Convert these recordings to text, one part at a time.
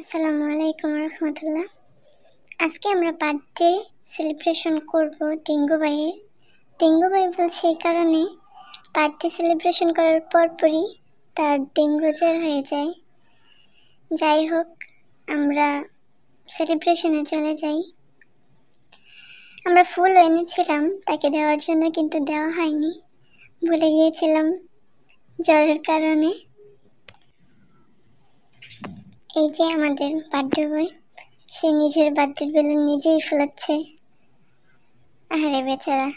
আসসালামু আলাইকুম রহমতুল্লাহ। আজকে আমরা বার্থডে সেলিব্রেশন করব টিঙ্গু ভাইয়ের। টিঙ্গু ভাই বলছে এই কারণে বার্থডে সেলিব্রেশন করার পরপরই তার ডেঙ্গু জ্বর হয়ে যায়। যাই হোক, আমরা সেলিব্রেশনে চলে যাই। আমরা ফুল এনেছিলাম, তাকে দেওয়ার জন্য কিন্তু দেওয়া হয়নি। ভুলে গিয়েছিলাম জ্বরের কারণে। এই যে আমাদের বার্থডে বই সে নিজের বার্থডে বেলুন নিজেই ফোলাচ্ছে। আরে বেচারা,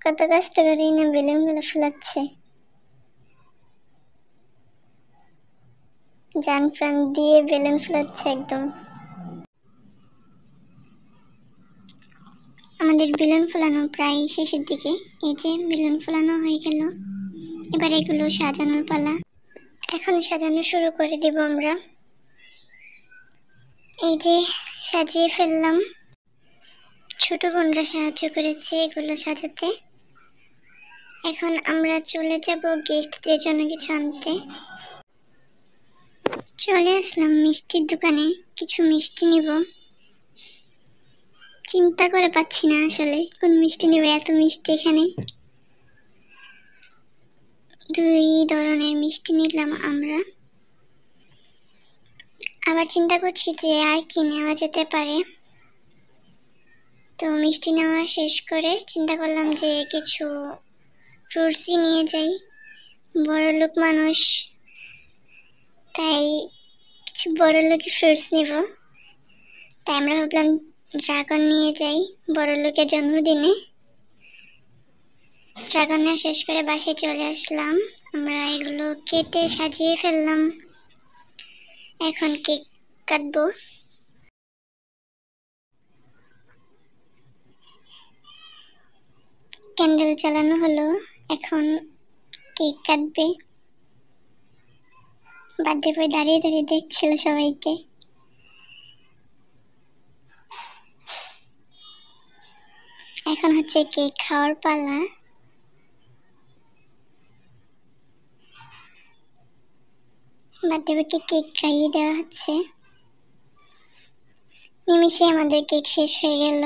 কত কষ্ট করেই না বেলুনগুলো ফোলাচ্ছে। জান প্রাণ দিয়ে বেলুন ফোলাচ্ছে একদম। আমাদের বেলুন ফোলানো প্রায় শেষের দিকে। এই যে বেলুন ফোলানো হয়ে গেল। এবার এগুলো সাজানোর পালা। এখন সাজানো শুরু করে দেব আমরা। এই যে সাজিয়ে ফেললাম। ছোট বোনরা সাহায্য করেছে এগুলো সাজাতে। এখন আমরা চলে যাব গেস্টদের জন্য কিছু আনতে। চলে আসলাম মিষ্টির দোকানে, কিছু মিষ্টি নিব। চিন্তা করে পাচ্ছি না আসলে কোন মিষ্টি নিব, এত মিষ্টি এখানে। দুই ধরনের মিষ্টি নিলাম আমরা। আবার চিন্তা করছি যে আর কি নেওয়া যেতে পারে। তো মিষ্টি নেওয়া শেষ করে চিন্তা করলাম যে কিছু ফ্রুটসই নিয়ে যাই। বড় লোক মানুষ, তাই কিছু বড় লোকই ফ্রুটস নিব। তাই আমরা ভাবলাম ড্রাগন নিয়ে যাই বড় লোকের জন্মদিনে। ড্রাগন নেওয়া শেষ করে বাসায় চলে আসলাম। আমরা এগুলো কেটে সাজিয়ে ফেললাম। এখন কেক কাটবো। ক্যান্ডেল চালানো হলো, এখন কেক কাটবে। বার্থডে বই দাঁড়িয়ে দাঁড়িয়ে দেখছিল সবাইকে। এখন হচ্ছে কেক খাওয়ার পালা। বইকে কেক খাইয়ে দেওয়া হচ্ছে। নিমিষে আমাদের কেক শেষ হয়ে গেল।